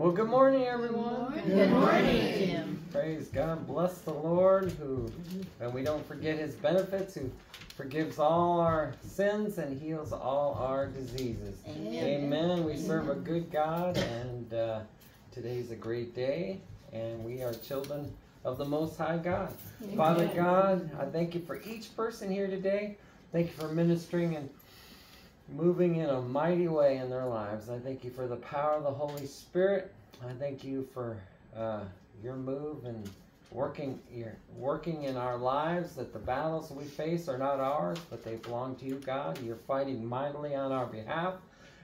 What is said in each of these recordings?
Well, good morning, everyone. Good morning, Jim. Praise God. Bless the Lord who, and we don't forget his benefits, who forgives all our sins and heals all our diseases. Amen. Amen. We serve a good God, and uh, today's a great day, and we are children of the Most High God. Father God, I thank you for each person here today. Thank you for ministering and moving in a mighty way in their lives. I thank you for the power of the Holy Spirit. I thank you for uh, your move and working you're working in our lives that the battles we face are not ours but they belong to you god you're fighting mightily on our behalf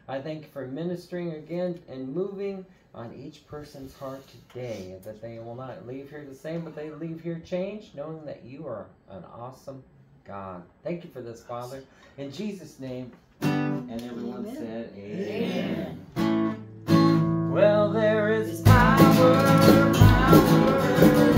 i thank you for ministering again and moving on each person's heart today that they will not leave here the same but they leave here changed knowing that you are an awesome god thank you for this father in jesus name and everyone Amen. said Amen. amen well there is power power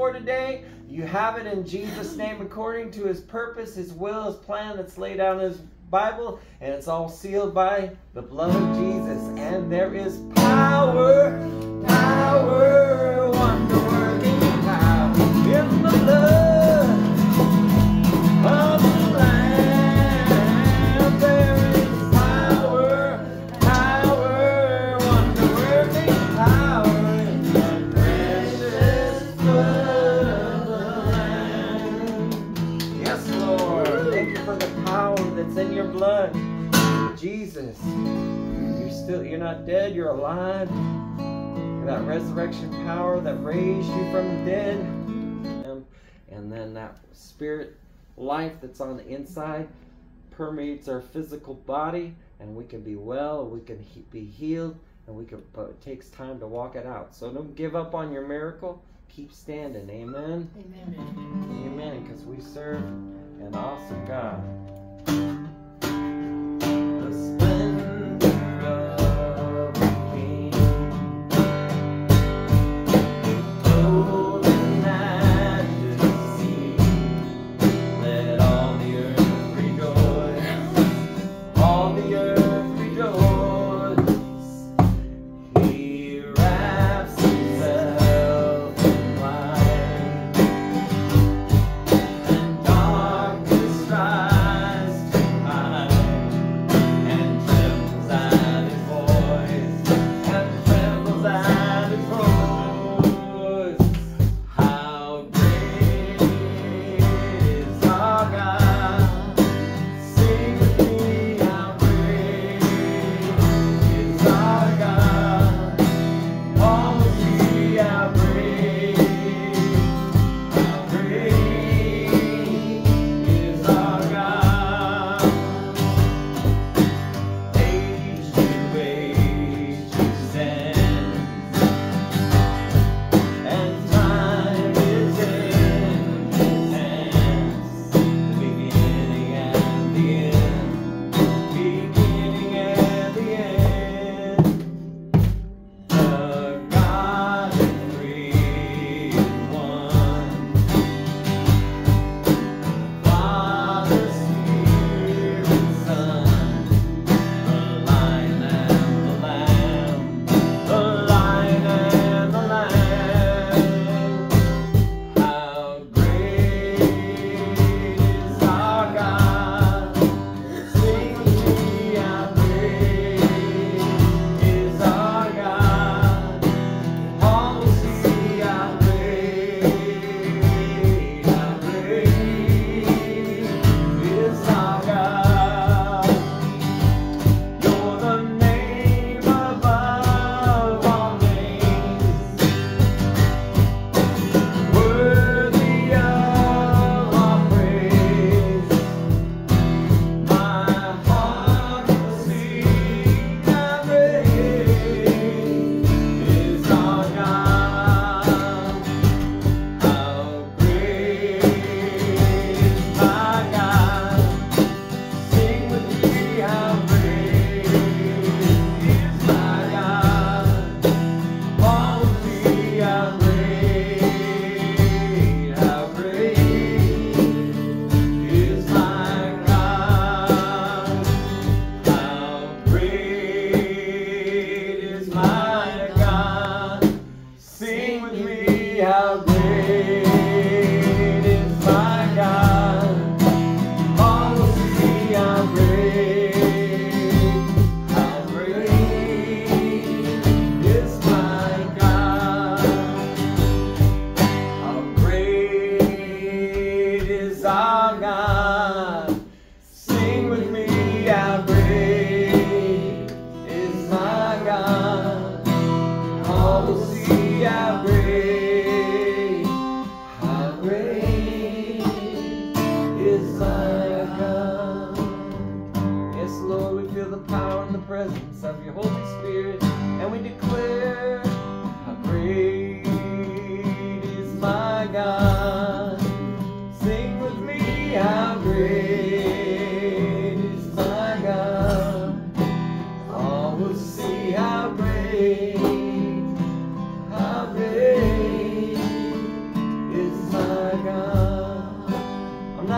for today, you have it in Jesus' name according to his purpose, his will, his plan. That's laid out in his Bible, and it's all sealed by the blood of Jesus. And there is power, power, Jesus. You're still you're not dead, you're alive. That resurrection power that raised you from the dead. And then that spirit life that's on the inside permeates our physical body and we can be well, we can he- be healed, and we can but it takes time to walk it out. So don't give up on your miracle. Keep standing. Amen. Amen. Amen. Because we serve an awesome God.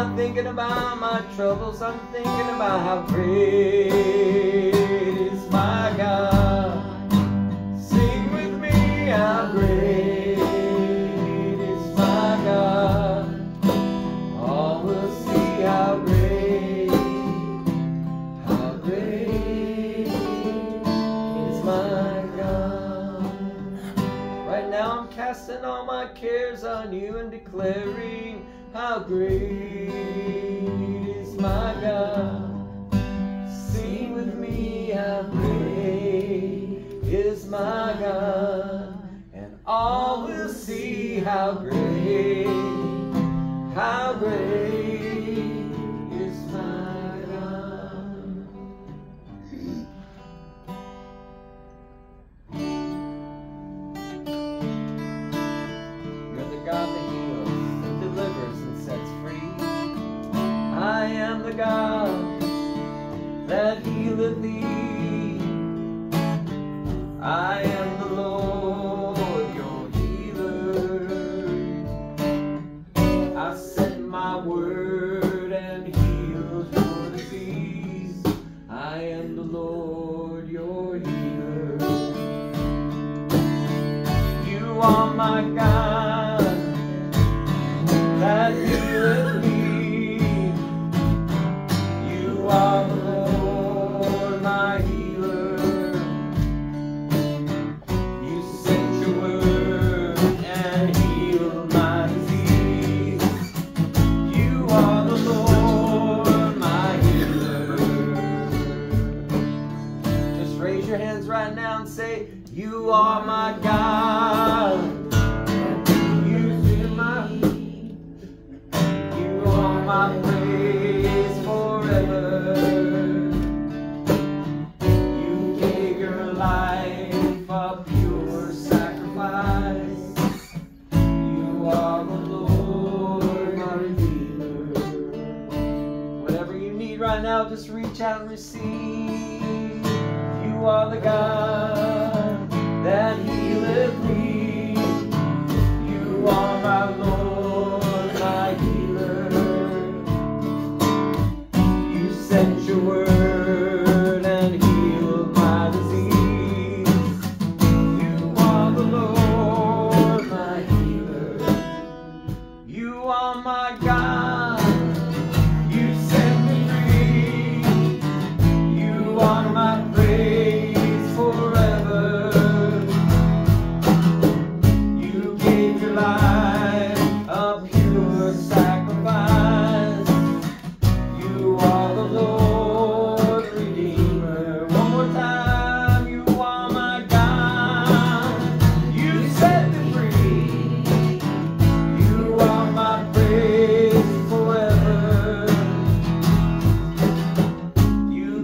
I'm thinking about my troubles, I'm thinking about how great is my God. Sing with me, how great is my God. All will see how great, how great is my God. Right now I'm casting all my cares on you and declaring how great my God. Sing with me how great is my God. And all will see how great, how great God that healeth thee. I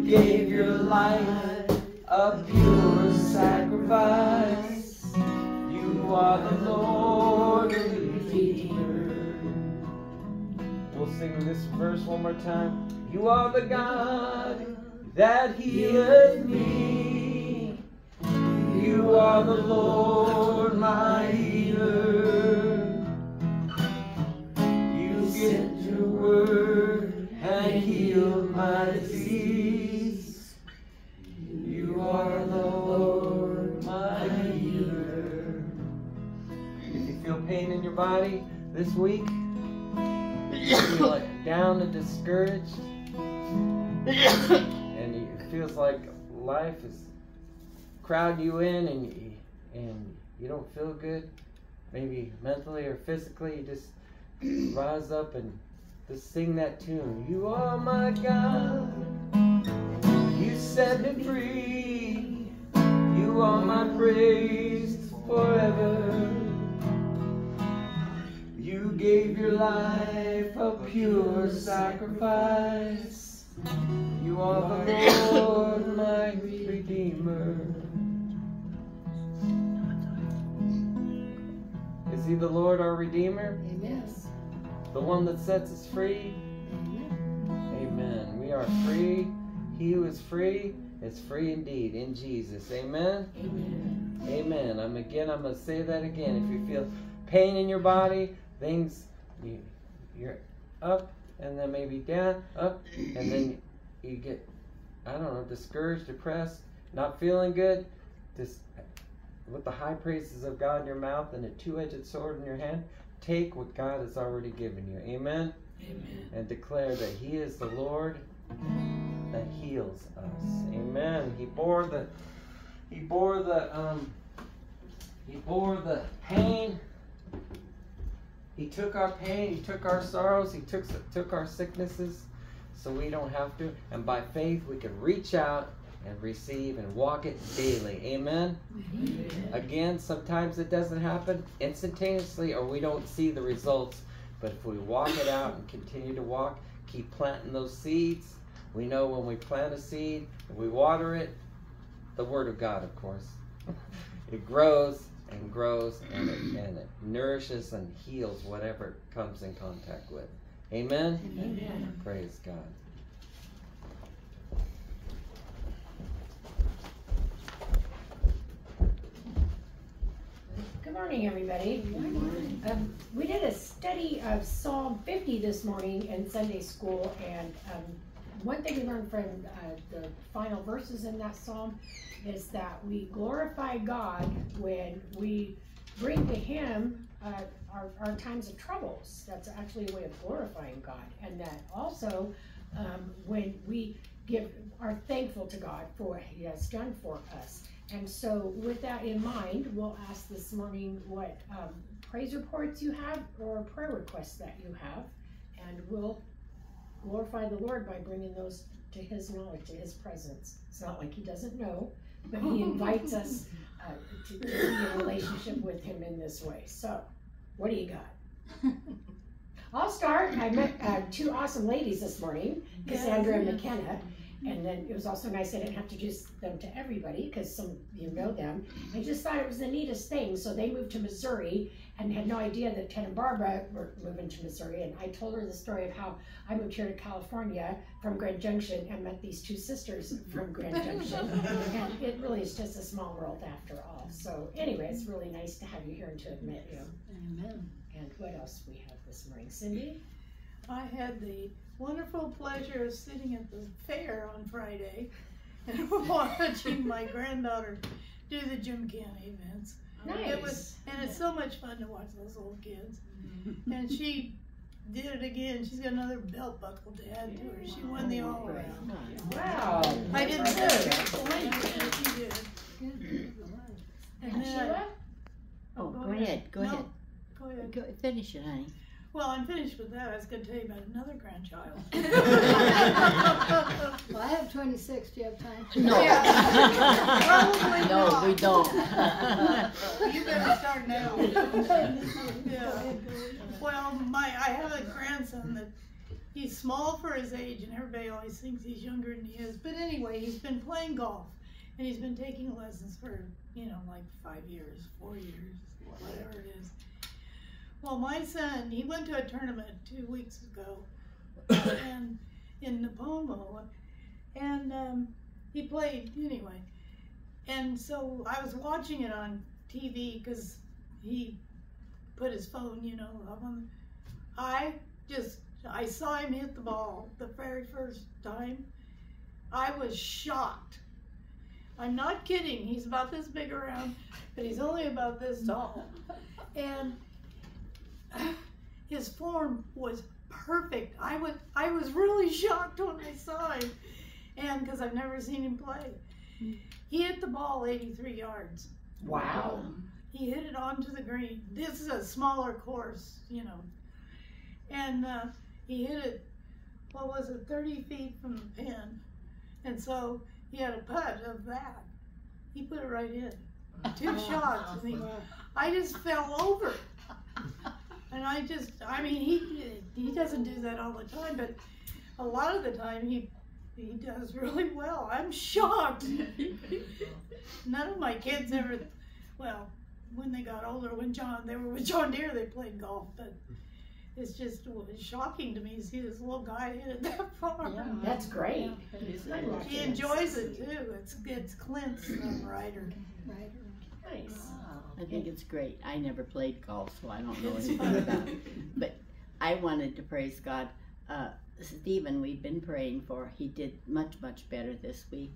gave your life a pure sacrifice. You are the Lord and Redeemer. We'll sing this verse one more time. You are the God that healeth me. You are the Lord, my healer. You sent your word and healed my disease. Pain in your body this week, you feel like down and discouraged, and it feels like life is crowding you in, and you, and you don't feel good, maybe mentally or physically, you just rise up and just sing that tune. You are my God. You set me free. You are my praise forever gave your life a pure sacrifice. You are the Lord, my Redeemer. Is he the Lord, our Redeemer? Yes. The one that sets us free? Amen. We are free. He who is free is free indeed in Jesus. Amen. Amen. Amen. I'm again. I'm gonna say that again. If you feel pain in your body, things you, you're up and then maybe down, up, and then you get I don't know discouraged, depressed, not feeling good. Just with the high praises of God in your mouth and a two-edged sword in your hand, take what God has already given you. Amen. Amen. And declare that He is the Lord that heals us. Amen. He bore the He bore the um He bore the pain. He took our pain, he took our sorrows, he took took our sicknesses so we don't have to. And by faith we can reach out and receive and walk it daily. Amen. Again, sometimes it doesn't happen instantaneously or we don't see the results. But if we walk it out and continue to walk, keep planting those seeds, we know when we plant a seed, we water it, the Word of God, of course, it grows and grows and it, and it nourishes and heals whatever it comes in contact with. Amen? Amen. Praise God. Good morning, everybody. Um, we did a study of Psalm 50 this morning in Sunday school, and um, one thing we learned from uh, the final verses in that psalm is that we glorify God when we bring to Him uh, our, our times of troubles. That's actually a way of glorifying God, and that also um, when we give are thankful to God for what He has done for us. And so, with that in mind, we'll ask this morning what um, praise reports you have or prayer requests that you have, and we'll glorify the Lord by bringing those to His knowledge, to His presence. It's not like He doesn't know, but He invites us uh, to, to be in a relationship with Him in this way. So, what do you got? I'll start. I met uh, two awesome ladies this morning, Cassandra and McKenna. And then it was also nice I didn't have to do them to everybody because some of you know them. I just thought it was the neatest thing. So they moved to Missouri and had no idea that Ted and Barbara were moving to Missouri. And I told her the story of how I moved here to California from Grand Junction and met these two sisters from Grand Junction. and it really is just a small world after all. So anyway, it's really nice to have you here and to admit you. Amen. And what else we have this morning, Cindy? I had the wonderful pleasure of sitting at the fair on Friday and watching my granddaughter do the gymkhana events. Nice. It was, and it's so much fun to watch those little kids. And she did it again. She's got another belt buckle to add to her. She won the all around. Wow. I didn't Very say good. it. She did. And And then I, Sheila? Oh, go ahead, go No. ahead. go ahead. Go, finish it, honey. Well, I'm finished with that. I was going to tell you about another grandchild. Well, I have twenty-six, do you have time? No. Probably No, not. we don't. You better start now. Yeah. Well, my, I have a grandson that, he's small for his age and everybody always thinks he's younger than he is. But anyway, he's been playing golf and he's been taking lessons for, you know, like five years, four years, whatever it is. Well, my son, he went to a tournament two weeks ago and in Nipomo and um, he played anyway. And so I was watching it on TV because he put his phone, you know, up on. I just, I saw him hit the ball the very first time. I was shocked. I'm not kidding. He's about this big around, but he's only about this tall. And his form was perfect. I was, I was really shocked when I saw him, and because I've never seen him play. He hit the ball 83 yards. Wow. He hit it onto the green. This is a smaller course, you know. And uh, he hit it, what was it, 30 feet from the pin. And so he had a putt of that. He put it right in. Two shots. I mean, I just fell over. And I just, I mean, he he doesn't do that all the time, but a lot of the time he he does really well. I'm shocked. None of my kids ever, well, when they got older, when John they were with John Deere, they played golf. But it's just it was shocking to me to see this little guy hit it that far. Yeah. That's great. He enjoys it too. It's it's Clint's um, rider. Right. Nice. I think it's great. I never played golf, so I don't know anything about it. But I wanted to praise God. Uh, Stephen, we've been praying for. He did much, much better this week.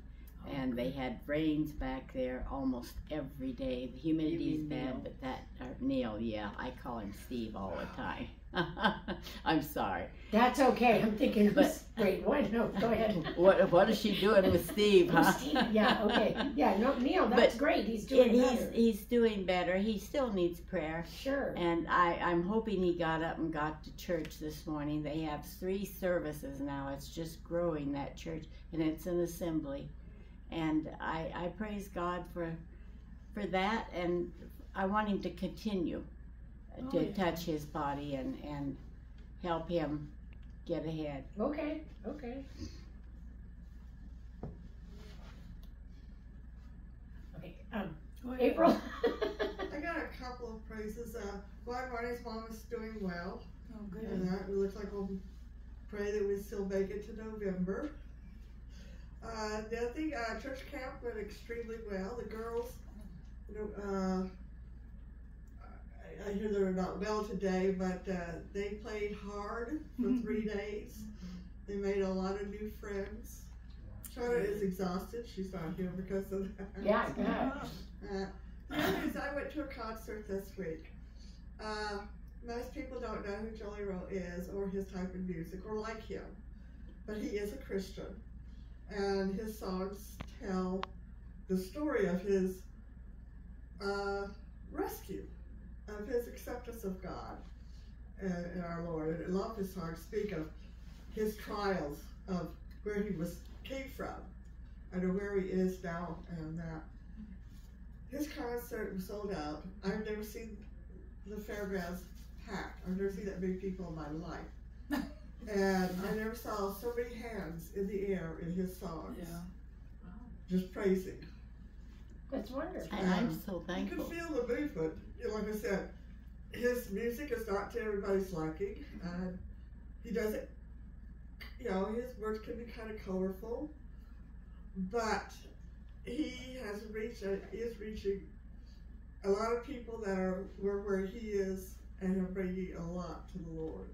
And they had rains back there almost every day. The humidity is mean Neil? bad, but that, Neil, yeah, I call him Steve all the time. I'm sorry. That's okay. I'm thinking, But- wait, what? No, go ahead. What, what is she doing with Steve, Oh, huh? Steve, Yeah, okay. Yeah, no, Neil, that's But great. He's doing he's, better. he's doing better. He still needs prayer. Sure. And I, I'm hoping he got up and got to church this morning. They have three services now. It's just growing that church, and it's an assembly. And I, I praise God for for that, and I want him to continue to Oh, yeah. touch his body and and help him get ahead. Okay, okay. Okay, um, Go ahead. April? I got a couple of praises. Uh, Glad Ronnie's mom is doing well, Oh, good. and that it looks like we'll pray that we still make it to November. Uh, the other thing, uh, church camp went extremely well. The girls, you know, uh, I, I hear they're not well today, but uh, they played hard for three days. They made a lot of new friends. Charlotte is exhausted. She's not here because of that. Yeah, yeah. Uh, the other is I went to a concert this week. Uh, most people don't know who Jelly Roll is or his type of music or like him, but he is a Christian, and his songs tell the story of his uh, rescue, of his acceptance of God and, and our Lord. And a lot of his songs speak of his trials, of where he was came from, and where he is now, and that. His concert was sold out. I've never seen the fairgrounds packed. I've never seen that many people in my life. And I never saw so many hands in the air in his songs. Yeah. Just praising. That's wonderful. I, I'm so You can feel the movement. You know, like I said, his music is not to everybody's liking. And he does it, you know, his words can be kind of colorful. But he has reached, uh, is reaching a lot of people that are where, where he is and are bringing a lot to the Lord.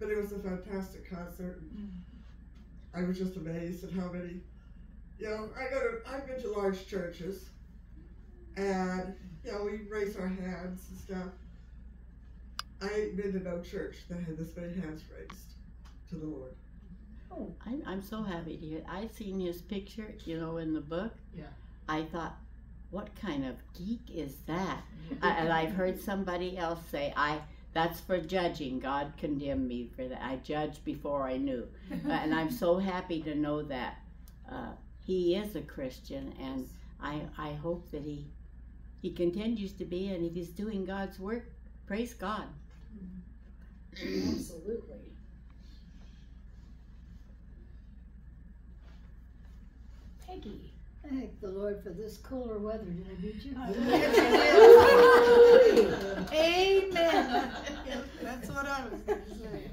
But it was a fantastic concert. Mm-hmm. I was just amazed at how many, you know, I go to, I've been to large churches and, you know, we raise our hands and stuff. I ain't been to no church that had this many hands raised to the Lord. Oh, I'm, I'm so happy to hear. I seen his picture, you know, in the book. Yeah. I thought, what kind of geek is that? I, and I've heard somebody else say, I that's for judging. God condemned me for that. I judged before I knew. Uh, and I'm so happy to know that uh, he is a Christian, and I I hope that he he continues to be, and if he's doing God's work, praise God. Absolutely. Peggy. Thank for this cooler weather. Did I beat you? Amen. That's what I was going to say.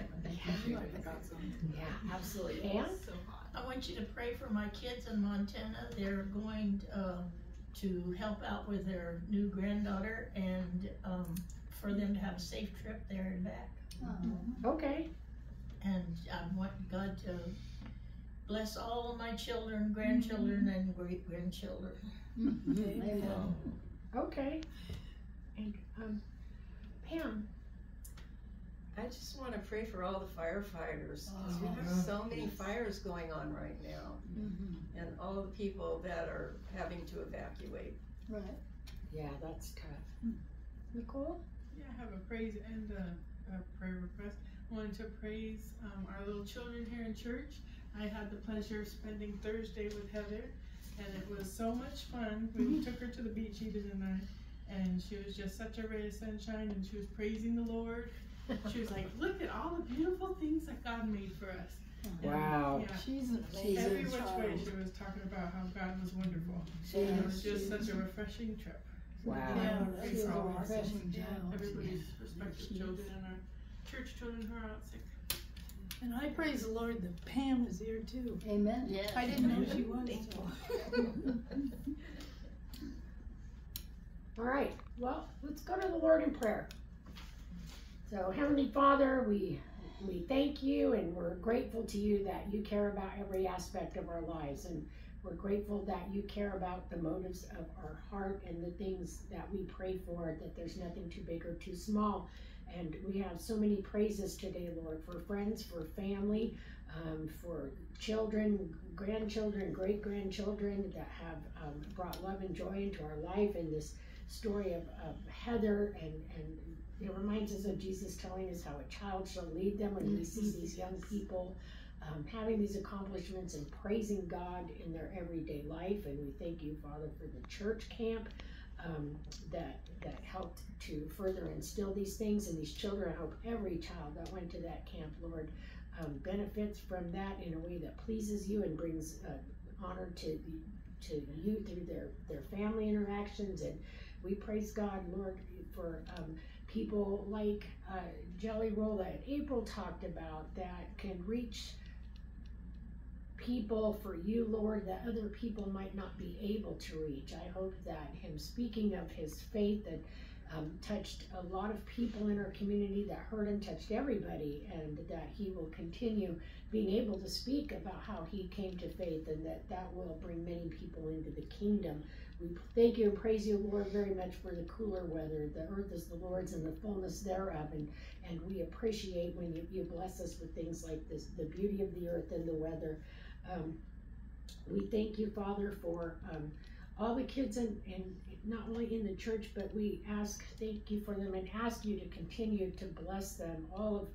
Yeah, absolutely. Ann? I want you to pray for my kids in Montana. They're going uh, to help out with their new granddaughter and um, for them to have a safe trip there and back. Oh, Okay. And I want God to bless all of my children, grandchildren, and great grandchildren. Amen. Okay. And, um, Pam? I just want to pray for all the firefighters. 'cause we Oh, have so many fires going on right now, Mhm. and all the people that are having to evacuate. Right. Yeah, that's tough. Nicole? Yeah, I have a praise and a, a prayer request. I wanted to praise um, our little children here in church. I had the pleasure of spending Thursday with Heather, and it was so much fun. We mm-hmm. took her to the beach, Eden and I, and she was just such a ray of sunshine, and she was praising the Lord. She was like, "Look at all the beautiful things that God made for us." And, Wow. Yeah. She's an She's Every which way child. she was talking about how God was wonderful. She And it is. was just such a refreshing trip. Wow. Yeah, Pray She a all our refreshing Yeah. everybody's respective children and our church children who are out sick. And I praise the Lord that Pam is here too. Amen. Yes. I didn't know she was. so. All right, well, let's go to the Lord in prayer. So, Heavenly Father, we we thank you and we're grateful to you that you care about every aspect of our lives and we're grateful that you care about the motives of our heart and the things that we pray for that there's nothing too big or too small and we have so many praises today lord for friends for family um, for children grandchildren great grandchildren that have um, brought love and joy into our life and this story of, of heather and, and it reminds us of Jesus telling us how a child shall lead them when we see these young people um, having these accomplishments and praising God in their everyday life. And we thank you, Father, for the church camp um, that that helped to further instill these things in these children. I hope every child that went to that camp, Lord, um, benefits from that in a way that pleases you and brings uh, honor to to you through their their family interactions. And we praise God, Lord, for. Um, people like uh, Jelly Roll that April talked about that can reach people for you, Lord, that other people might not be able to reach. I hope that him speaking of his faith that um, touched a lot of people in our community, that hurt and touched everybody, and that he will continue being able to speak about how he came to faith and that that will bring many people into the kingdom. We thank you and praise you, Lord, very much for the cooler weather. The earth is the Lord's and the fullness thereof. And, and we appreciate when you, you bless us with things like this, the beauty of the earth and the weather. Um, we thank you, Father, for um, all the kids and, and not only in the church, but we ask, thank you for them and ask you to continue to bless them, all of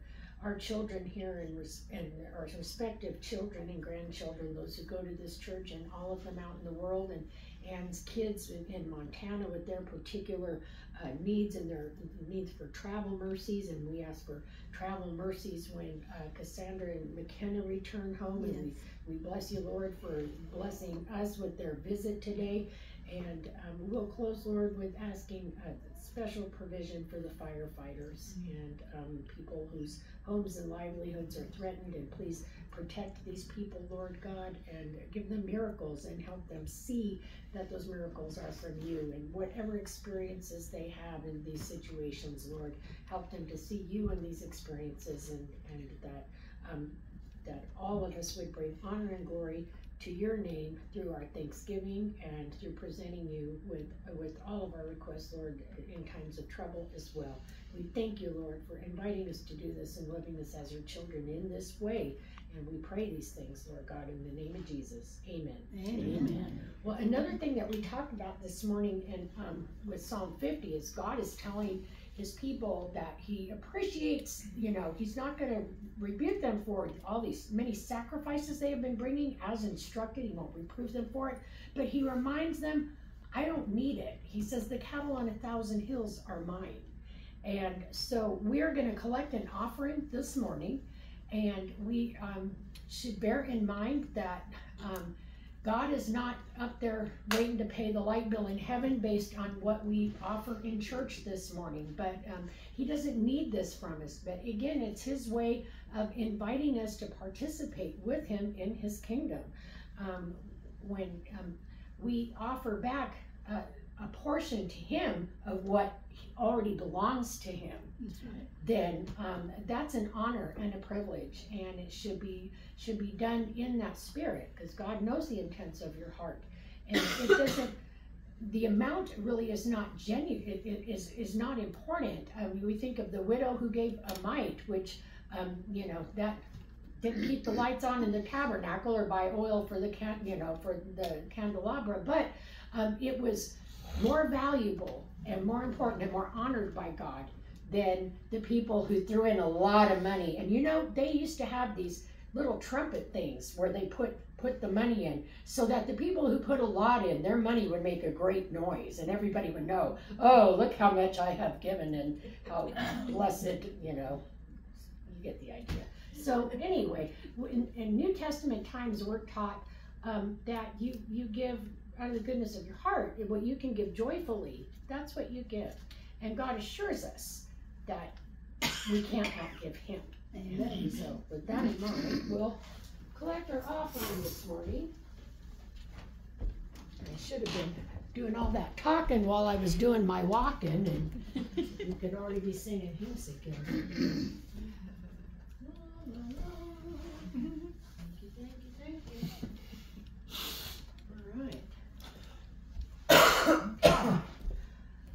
our children here and, and our respective children and grandchildren, those who go to this church and all of them out in the world and Ann's kids in, in Montana with their particular uh, needs and their needs for travel mercies. And we ask for travel mercies when uh, Cassandra and McKenna return home. And we, we bless you, Lord, for blessing us with their visit today. And um, we'll close, Lord, with asking a special provision for the firefighters and um, people whose homes and livelihoods are threatened. And please protect these people, Lord God, and give them miracles and help them see that those miracles are from you. And whatever experiences they have in these situations, Lord, help them to see you in these experiences and, and that, um, that all of us would bring honor and glory to your name through our thanksgiving and through presenting you with with all of our requests, Lord, in times of trouble as well. We thank you, Lord, for inviting us to do this and loving us as your children in this way. And we pray these things, Lord God, in the name of Jesus. Amen. Amen. Well, another thing that we talked about this morning and um, with Psalm 50 is God is telling his people that he appreciates, you know, he's not going to rebuke them for all these many sacrifices they have been bringing as instructed. He won't reprove them for it, but he reminds them, I don't need it. He says, the cattle on a thousand hills are mine. And so we're going to collect an offering this morning, and we um, should bear in mind that um, God is not up there waiting to pay the light bill in heaven based on what we offer in church this morning. But um, He doesn't need this from us. But again, it's His way of inviting us to participate with Him in His kingdom. Um, when um, we offer back a, a portion to Him of what already belongs to Him, That's right. then um, that's an honor and a privilege, and it should be should be done in that spirit because God knows the intents of your heart, and it doesn't. The amount really is not genuine. It, it is is not important. I mean, we think of the widow who gave a mite, which um, you know that didn't keep the lights on in the tabernacle or buy oil for the can you know for the candelabra, but um, it was more valuable and more important and more honored by God than the people who threw in a lot of money. And you know, they used to have these little trumpet things where they put put the money in so that the people who put a lot in their money would make a great noise and everybody would know oh look how much i have given and how blessed you know you get the idea so anyway in, in new testament times we're taught um, that you you give out of the goodness of your heart, and what you can give joyfully, that's what you give. And God assures us that we can't outgive Him. Amen. So, with that in mind, we'll collect our offering this morning. I should have been doing all that talking while I was doing my walking, and you could already be singing hymns again. Thank you, thank you, thank you. All right.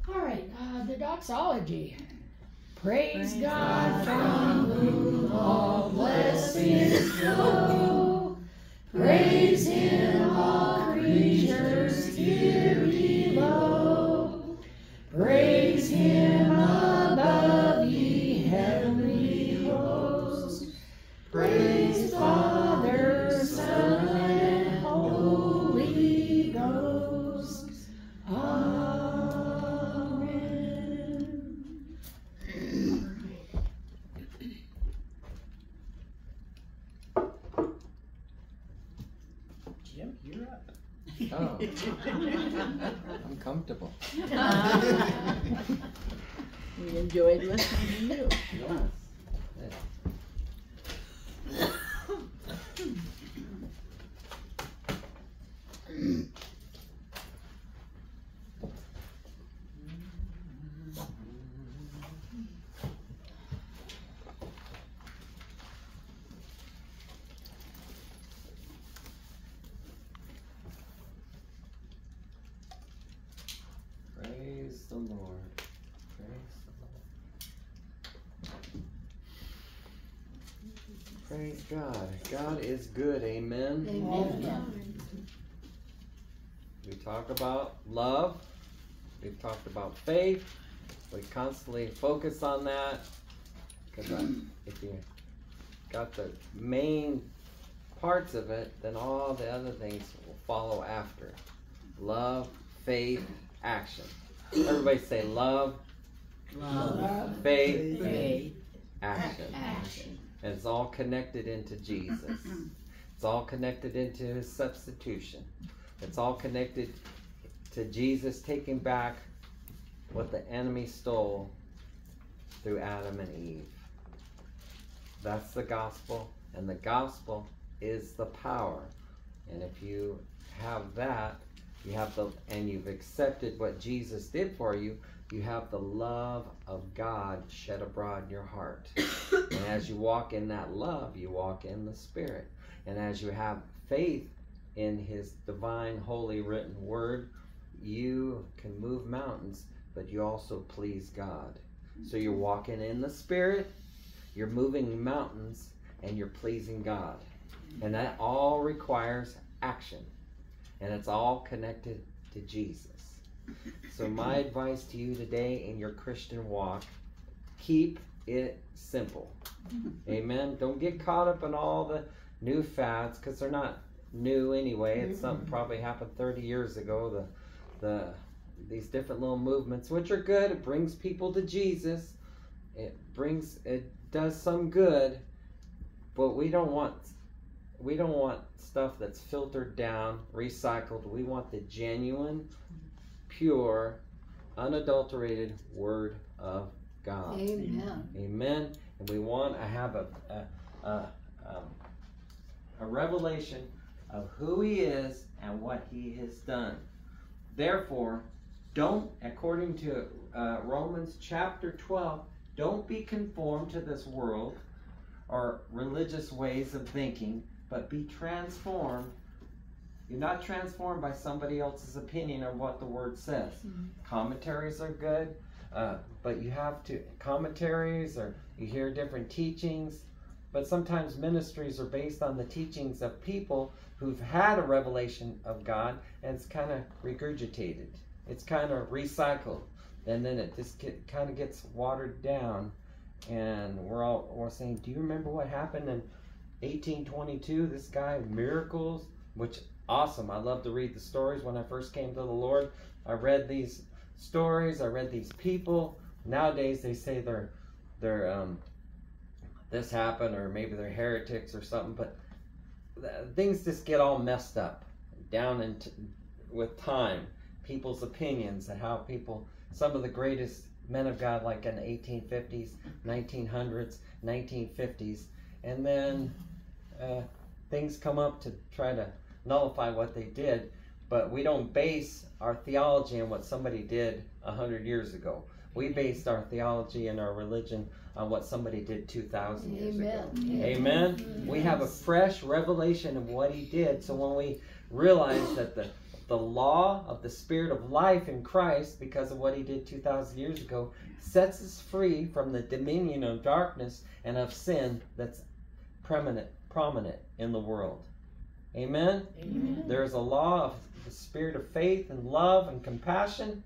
All right, uh, the doxology. Praise, Praise God God from from whom all blessings flow. Praise Him, all creatures here below. Praise God. God is good. Amen. Amen. We talk about love. We've talked about faith. We constantly focus on that. Because if you got the main parts of it, then all the other things will follow after. Love, faith, action. Everybody say love, Love, faith, faith, action. action. And it's all connected into Jesus. It's all connected into his substitution. It's all connected to Jesus taking back what the enemy stole through Adam and Eve. That's the gospel, and the gospel is the power. And if you have that, you have the and you've accepted what Jesus did for you, you have the love of God shed abroad in your heart. and as you walk in that love, you walk in the Spirit. And as you have faith in His divine, holy, written word, you can move mountains, but you also please God. So you're walking in the Spirit, you're moving mountains, and you're pleasing God. And that all requires action. And it's all connected to Jesus. So, my advice to you today in your Christian walk keep it simple. Amen. Don't get caught up in all the new fads because they're not new anyway. It's mm-hmm. something probably happened 30 years ago. The, the, these different little movements, which are good, it brings people to Jesus. It brings, it does some good, but we don't want, we don't want stuff that's filtered down, recycled. We want the genuine, pure, unadulterated Word of God. Amen. Amen. And we want to have a a, a, um, a revelation of who He is and what He has done. Therefore, don't, according to uh, Romans chapter 12, don't be conformed to this world or religious ways of thinking, but be transformed. You're not transformed by somebody else's opinion of what the word says. Commentaries are good, uh, but you have to commentaries or you hear different teachings but sometimes ministries are based on the teachings of people who've had a revelation of god and it's kind of regurgitated. It's kind of recycled and then it just get, kind of gets watered down and we're all we're saying do you remember what happened in 1822 this guy miracles which awesome. I love to read the stories. When i first came to the lord i read these stories. I read these people. Nowadays they say they're they're um this happened or maybe they're heretics or something but things just get all messed up down into with time, people's opinions, and how people, some of the greatest men of God, like in the 1850s, 1900s, 1950s, and then uh, things come up to try to nullify what they did, but we don't base our theology on what somebody did a hundred years ago. We based our theology and our religion on what somebody did 2,000 years ago. Amen. Amen. We have a fresh revelation of what he did. So when we realize that the the law of the spirit of life in Christ because of what he did 2000 years ago sets us free from the dominion of darkness and of sin that's prominent prominent in the world. Amen. Amen. There is a law of the spirit of faith and love and compassion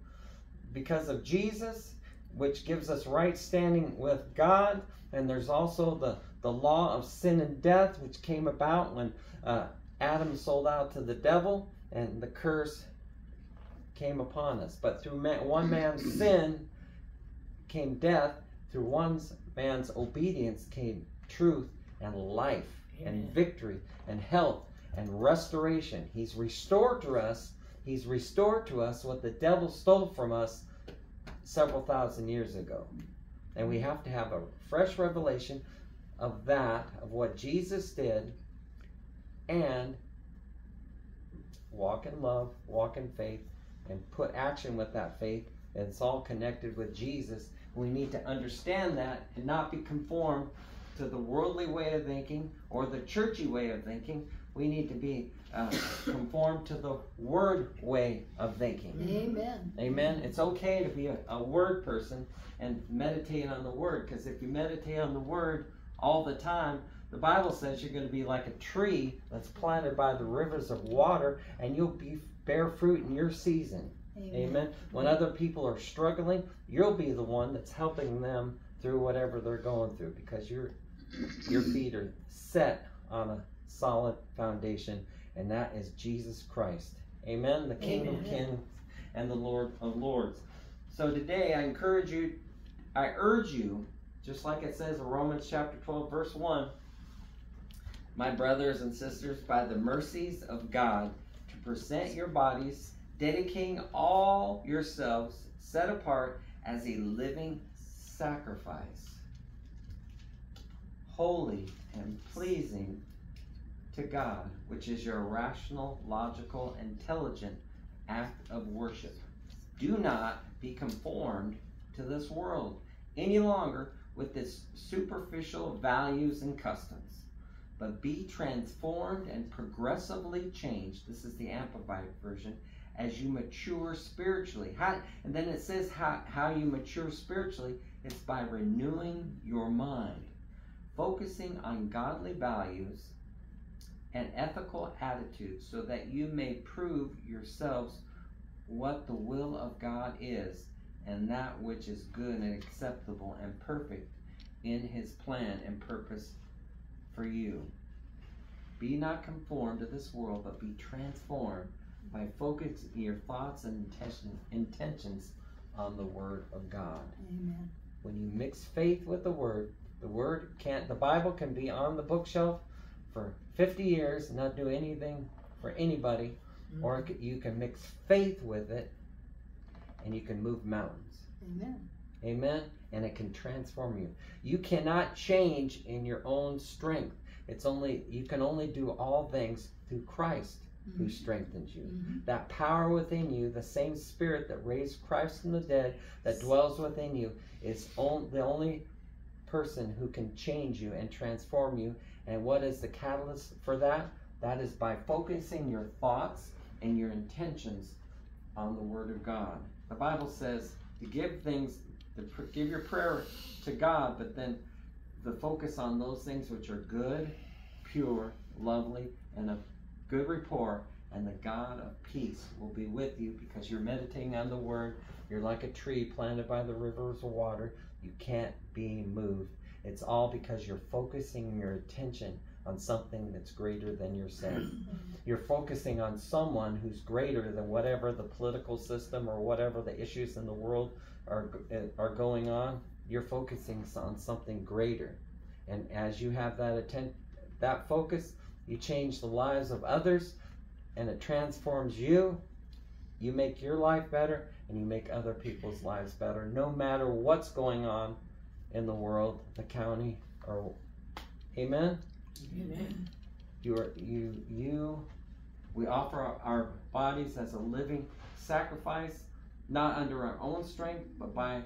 because of Jesus, which gives us right standing with God. And there's also the, the law of sin and death, which came about when uh, Adam sold out to the devil and the curse came upon us. But through man, one man's sin came death, through one man's obedience came truth and life and victory and health and restoration. He's restored to us. He's restored to us what the devil stole from us several thousand years ago. And we have to have a fresh revelation of that, of what Jesus did, and walk in love, walk in faith, and put action with that faith. And it's all connected with Jesus. We need to understand that and not be conformed to the worldly way of thinking or the churchy way of thinking. We need to be uh, conformed to the word way of thinking. Amen. Amen. It's okay to be a, a word person and meditate on the word because if you meditate on the word all the time, the Bible says you're going to be like a tree that's planted by the rivers of water and you'll be bear fruit in your season. Amen. When other people are struggling, you'll be the one that's helping them through whatever they're going through because your your feet are set on a solid foundation and that is Jesus Christ. Amen. The King of Kings and the Lord of Lords. So today I encourage you I urge you just like it says in Romans chapter 12 verse 1 my brothers and sisters by the mercies of God to present your bodies dedicating all yourselves set apart as a living sacrifice, holy and pleasing to God, which is your rational, logical, intelligent act of worship. Do not be conformed to this world any longer with its superficial values and customs, but be transformed and progressively changed. This is the Amplified Version as you mature spiritually. How, and then it says how, how you mature spiritually it's by renewing your mind, focusing on godly values and ethical attitudes so that you may prove yourselves what the will of God is and that which is good and acceptable and perfect in his plan and purpose for you. Be not conformed to this world, but be transformed by focusing your thoughts and intention, intentions on the Word of God. Amen. When you mix faith with the Word, the Word can't, the Bible can be on the bookshelf for 50 years not do anything for anybody, or it could- you can mix faith with it and you can move mountains. Amen. Amen. And it can transform you. You cannot change in your own strength. It's only you can only do all things through Christ who strengthens you. Mhm. That power within you, the same spirit that raised Christ from the dead that dwells within you, is on, the only person who can change you and transform you. And what is the catalyst for that? That is by focusing your thoughts and your intentions on the Word of God. The Bible says to give things, to give your prayer to God, but then the focus on those things which are good, pure, lovely, and of good rapport, and the God of peace will be with you because you're meditating on the Word. You're like a tree planted by the rivers of water. You can't be moved. It's all because you're focusing your attention on something that's greater than yourself. Mm-hmm. You're focusing on someone who's greater than whatever the political system or whatever the issues in the world are uh, are going on. You're focusing on something greater, and as you have that atten- that focus, you change the lives of others, and it transforms you, You make your life better and you make other people's lives better, no matter what's going on in the world, the county, or Amen. Amen. You are you you. We offer our, our bodies as a living sacrifice, not under our own strength, but by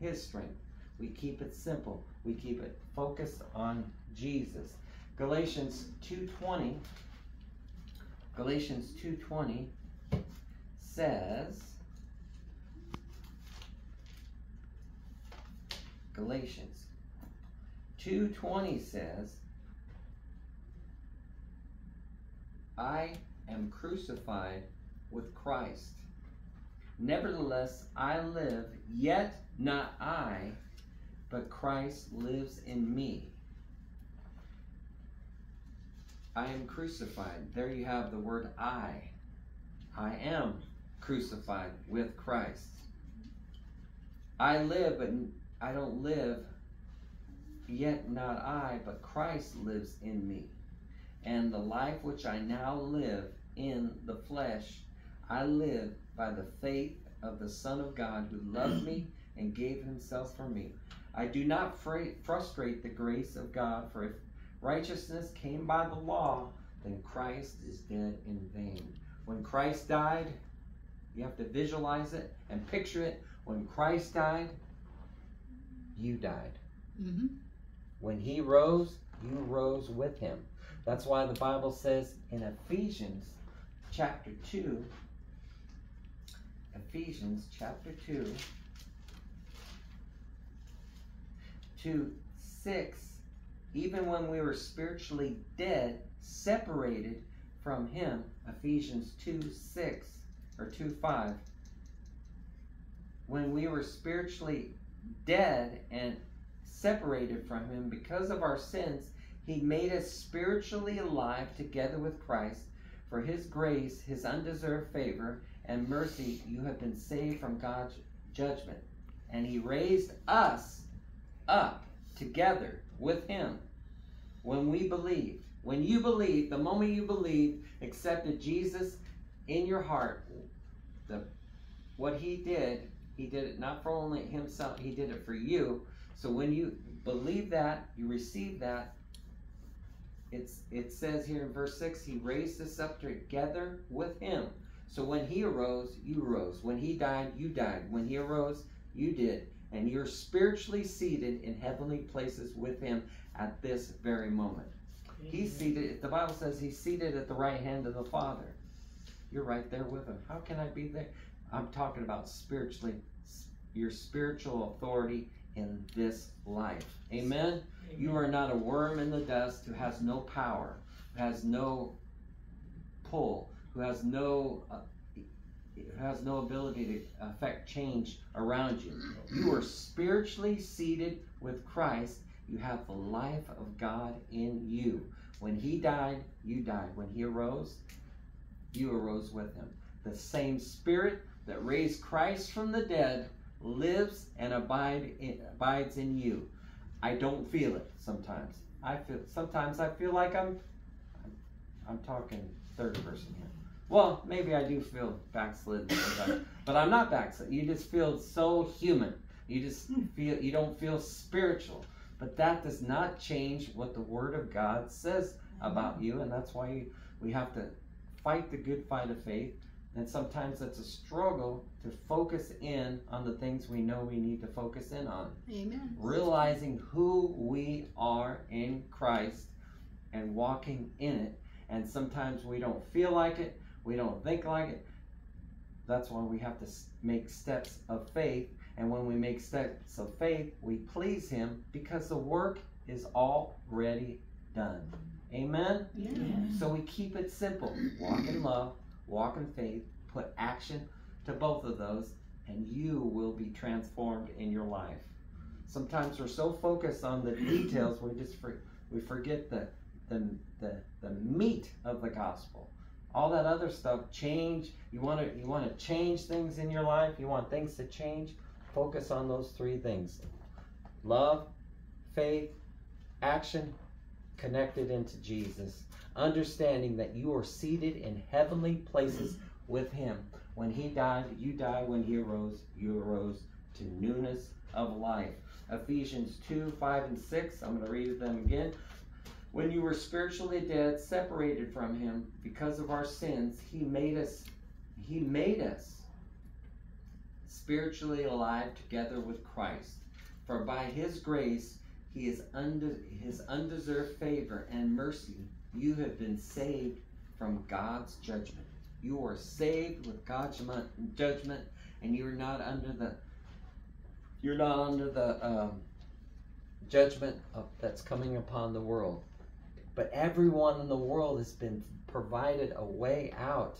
His strength. We keep it simple. We keep it focused on Jesus. Galatians two twenty. Galatians two twenty says. Galatians 2:20 says, I am crucified with Christ. Nevertheless, I live, yet not I, but Christ lives in me. I am crucified. There you have the word I. I am crucified with Christ. I live, but I don't live, yet not I, but Christ lives in me. And the life which I now live in the flesh, I live by the faith of the Son of God who loved me and gave himself for me. I do not fra- frustrate the grace of God, for if righteousness came by the law, then Christ is dead in vain. When Christ died, you have to visualize it and picture it. When Christ died, you died. Mm-hmm. When he rose, you rose with him. That's why the Bible says in Ephesians chapter 2, Ephesians chapter 2, 2 6, even when we were spiritually dead, separated from him, Ephesians 2 6 or 2 5, when we were spiritually dead and separated from him because of our sins, he made us spiritually alive together with Christ. For his grace, his undeserved favor, and mercy, you have been saved from God's judgment. And he raised us up together with him when we believed. When you believe, the moment you believe, accepted Jesus in your heart, the what he did, he did it not for only himself, he did it for you. So when you believe that, you receive that, it's it says here in verse 6, he raised us up together with him. So when he arose, you rose. When he died, you died. When he arose, you did. And you're spiritually seated in heavenly places with him at this very moment. He's seated, the Bible says he's seated at the right hand of the Father. You're right there with him. How can I be there? I'm talking about spiritually, your spiritual authority in this life. Amen? You are not a worm in the dust who has no power, who has no pull, who has no uh, who has no ability to affect change around you. You are spiritually seated with Christ. You have the life of God in you. When he died, you died. When he arose, you arose with him. The same spirit that raised Christ from the dead lives and abide in, abides in you. I don't feel it sometimes. I feel sometimes I feel like I'm I'm, talking third person here. Well, maybe I do feel backslid, sometimes, but I'm not backslid. You just feel so human. You just feel you don't feel spiritual. But that does not change what the Word of God says about you, and that's why you, we have to fight the good fight of faith. And sometimes it's a struggle to focus in on the things we know we need to focus in on. Amen. Realizing who we are in Christ and walking in it. And sometimes we don't feel like it, we don't think like it. That's why we have to make steps of faith. And when we make steps of faith, we please Him because the work is already done. Amen? Yeah. So we keep it simple. Walk in love, walk in faith, put action to both of those, and you will be transformed in your life. Sometimes we're so focused on the details, we just for, we forget the, the the the meat of the gospel. All that other stuff, change. You want to you want to change things in your life. You want things to change. Focus on those three things: love, faith, action, connected into Jesus, understanding that you are seated in heavenly places with Him. When he died, you died. When he arose, you arose to newness of life. Ephesians 2 5 and 6. I'm going to read them again. When you were spiritually dead, separated from him because of our sins, he made us he made us spiritually alive together with Christ. For by his grace he is under his undeserved favor and mercy, you have been saved from God's judgment. You are saved with God's judgment, and you are not under the you're not under the um, judgment of, that's coming upon the world. But everyone in the world has been provided a way out.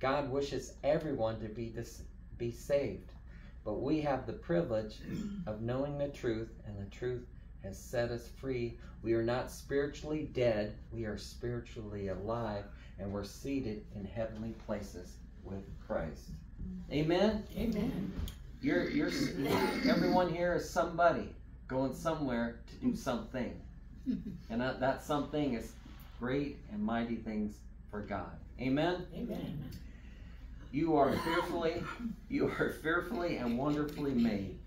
God wishes everyone to be dis- be saved, but we have the privilege of knowing the truth, and the truth has set us free. We are not spiritually dead; we are spiritually alive, and we're seated in heavenly places with Christ. Amen. Amen. You're you're everyone here is somebody going somewhere to do something, and that, that something is great and mighty things for God. Amen. Amen. You are fearfully, you are fearfully and wonderfully made.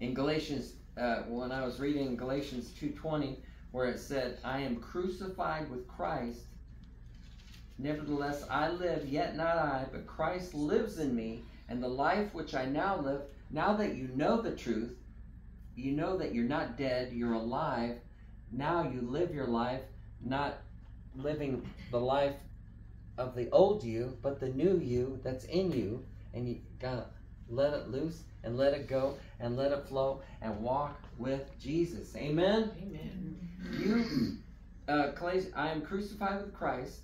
In Galatians, uh, when I was reading Galatians two twenty, where it said, "I am crucified with Christ. Nevertheless, I live, yet not I, but Christ lives in me, and the life which I now live, now that you know the truth, you know that you're not dead, you're alive. Now you live your life, not living the life of the old you, but the new you that's in you, and you gotta let it loose and let it go and let it flow and walk with Jesus. Amen. Amen. You, uh, I am crucified with Christ.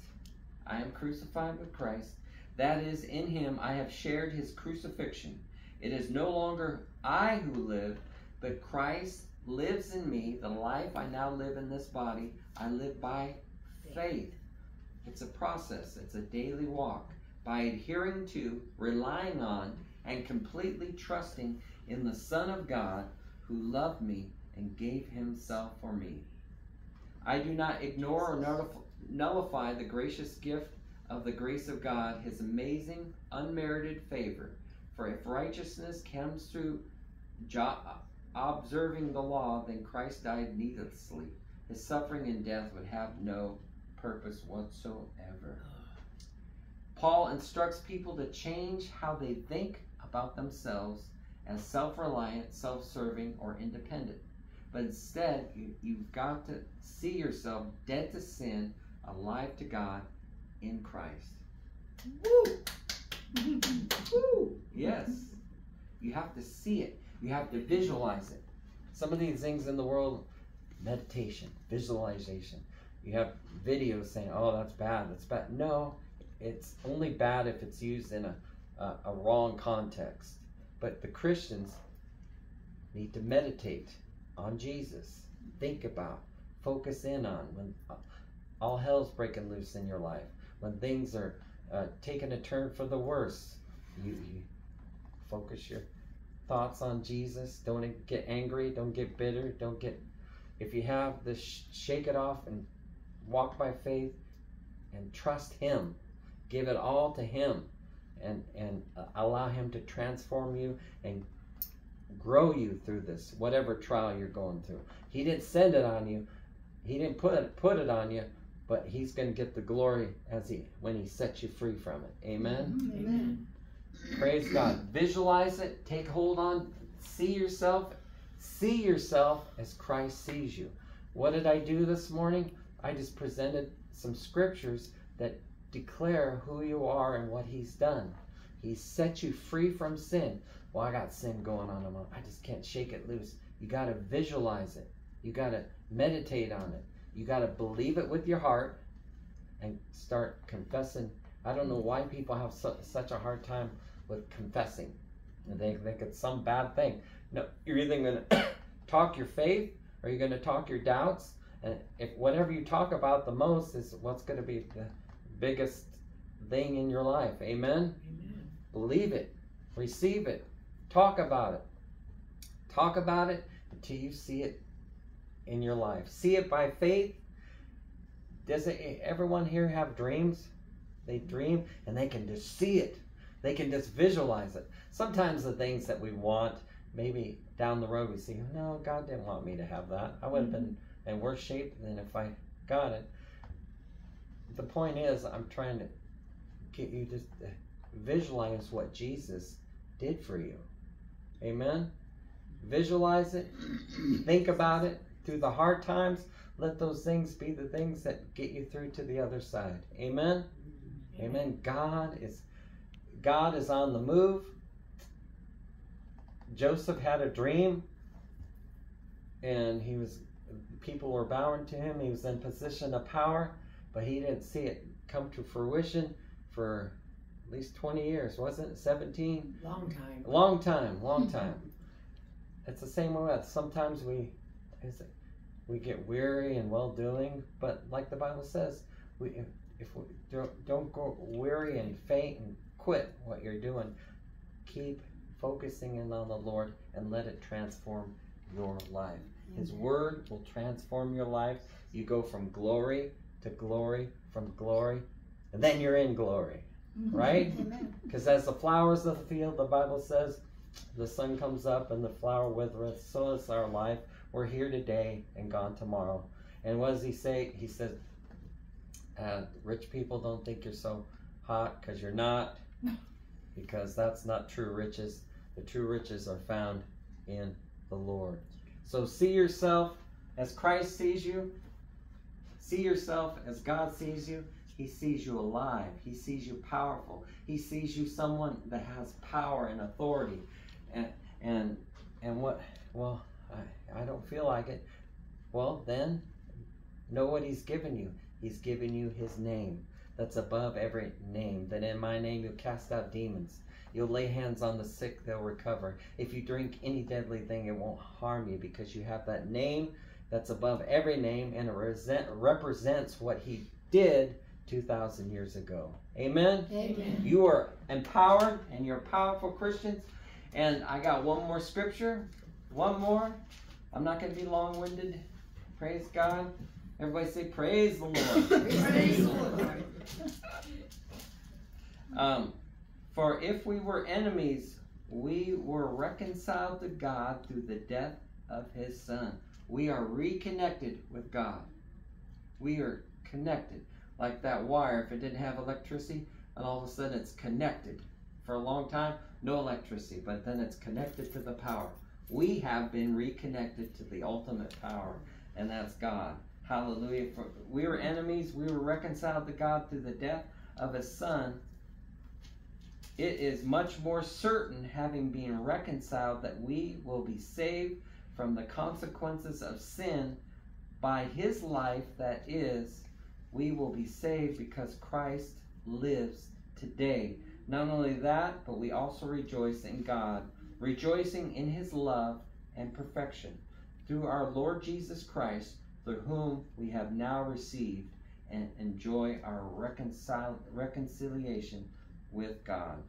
I am crucified with Christ. That is, in him I have shared his crucifixion. It is no longer I who live, but Christ lives in me. The life I now live in this body, I live by faith. It's a process, it's a daily walk. By adhering to, relying on, and completely trusting in the Son of God who loved me and gave himself for me. I do not ignore or nullify the gracious gift of the grace of God, his amazing, unmerited favor. For if righteousness comes through observing the law, then Christ died needlessly. His suffering and death would have no purpose whatsoever. Paul instructs people to change how they think about themselves as self reliant, self serving, or independent. But instead, you, you've got to see yourself dead to sin, alive to God in Christ. Woo! Woo! Yes. You have to see it, you have to visualize it. Some of these things in the world meditation, visualization. You have videos saying, oh, that's bad, that's bad. No, it's only bad if it's used in a, a, a wrong context. But the Christians need to meditate on Jesus, think about, focus in on when uh, all hell's breaking loose in your life, when things are uh, taking a turn for the worse. You, you focus your thoughts on Jesus. Don't get angry. Don't get bitter. Don't get. If you have this, sh- shake it off and walk by faith and trust Him. Give it all to Him, and and uh, allow Him to transform you and grow you through this whatever trial you're going through. He didn't send it on you. He didn't put it put it on you, but He's going to get the glory as He when He sets you free from it. Amen. Amen. Praise God. Visualize it. Take hold on. See yourself. See yourself as Christ sees you. What did I do this morning? I just presented some scriptures that declare who you are and what He's done. He set you free from sin. Well, I got sin going on. I just can't shake it loose. You got to visualize it. You got to meditate on it. You got to believe it with your heart and start confessing. I don't know why people have su- such a hard time with confessing. They think it's some bad thing. No, you're either going to talk your faith or you're going to talk your doubts. And if whatever you talk about the most is what's going to be the biggest thing in your life. Amen? Amen. Believe it. Receive it. Talk about it. Talk about it until you see it in your life. See it by faith. Does it, everyone here have dreams? They dream and they can just see it. They can just visualize it. Sometimes the things that we want, maybe down the road we see, oh, no, God didn't want me to have that. I would have been mm-hmm. in worse shape than if I got it. The point is, I'm trying to get you to visualize what Jesus did for you. Amen? Visualize it, think about it through the hard times. Let those things be the things that get you through to the other side. Amen. Amen. God is God is on the move. Joseph had a dream and he was people were bowing to him. He was in position of power, but he didn't see it come to fruition for at least 20 years, wasn't it? 17? Long time. Long time, long time. it's the same way with us. Sometimes we we get weary and well doing, but like the Bible says, we if, if we don't, don't go weary and faint and quit what you're doing, keep focusing in on the Lord and let it transform your life. His word will transform your life. You go from glory to glory, from glory, and then you're in glory, right? Because as the flowers of the field, the Bible says, the sun comes up and the flower withereth. So is our life. We're here today and gone tomorrow. And what does he say? He says, uh, rich people don't think you're so hot because you're not. Because that's not true riches. The true riches are found in the Lord. So see yourself as Christ sees you. See yourself as God sees you. He sees you alive. He sees you powerful. He sees you someone that has power and authority. And and and what? Well, I, I don't feel like it. Well, then know what He's given you. He's given you His name that's above every name. That in my name you'll cast out demons. You'll lay hands on the sick, they'll recover. If you drink any deadly thing, it won't harm you because you have that name that's above every name and resent, represents what He did 2,000 years ago. Amen? Amen. You are empowered and you're powerful Christians. And I got one more scripture. One more. I'm not going to be long winded. Praise God. Everybody say, Praise the Lord. Praise the Lord. Um, for if we were enemies, we were reconciled to God through the death of his Son. We are reconnected with God. We are connected. Like that wire, if it didn't have electricity, and all of a sudden it's connected. For a long time, no electricity, but then it's connected to the power. We have been reconnected to the ultimate power, and that's God. Hallelujah. For we were enemies, we were reconciled to God through the death of his Son. It is much more certain, having been reconciled, that we will be saved from the consequences of sin by his life, that is, we will be saved because Christ lives today. Not only that, but we also rejoice in God, rejoicing in his love and perfection through our Lord Jesus Christ, through whom we have now received and enjoy our reconcil- reconciliation with God.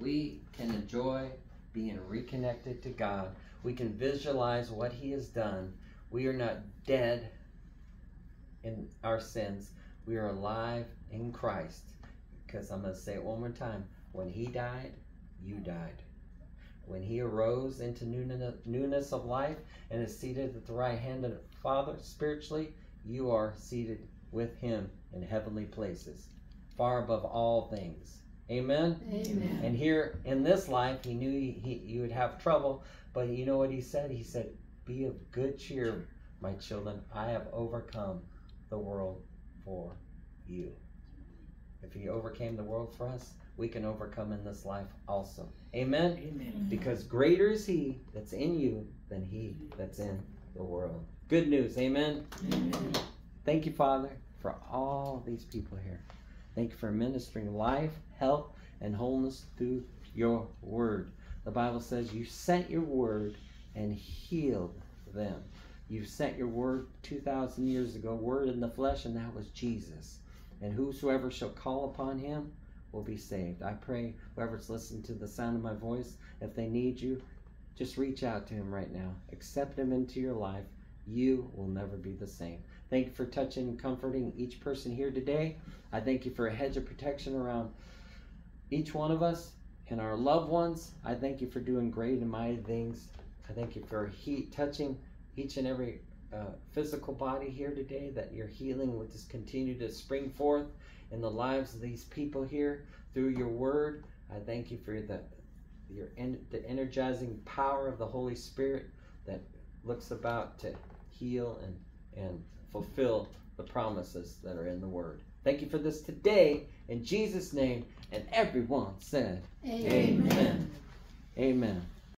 We can enjoy being reconnected to God. We can visualize what He has done. We are not dead in our sins. We are alive in Christ. Because I'm going to say it one more time. When He died, you died. When He arose into newness of life and is seated at the right hand of the Father spiritually, you are seated with Him in heavenly places, far above all things. Amen. Amen. And here in this life, he knew he, he, you would have trouble, but you know what he said? He said, Be of good cheer, my children. I have overcome the world for you. If he overcame the world for us, we can overcome in this life also. Amen? Amen. Because greater is he that's in you than he that's in the world. Good news. Amen. Amen. Thank you, Father, for all these people here. Thank you for ministering life, health, and wholeness through your word. The Bible says you sent your word and healed them. You sent your word 2,000 years ago, word in the flesh, and that was Jesus. And whosoever shall call upon him will be saved. I pray whoever's listening to the sound of my voice, if they need you, just reach out to him right now. Accept him into your life. You will never be the same. Thank you for touching and comforting each person here today. I thank you for a hedge of protection around each one of us and our loved ones. I thank you for doing great and mighty things. I thank you for he- touching each and every uh, physical body here today, that your healing would just continue to spring forth in the lives of these people here through your word. I thank you for the your en- the energizing power of the Holy Spirit that looks about to heal and and fulfill the promises that are in the word. Thank you for this today in Jesus' name, and everyone said, Amen. Amen.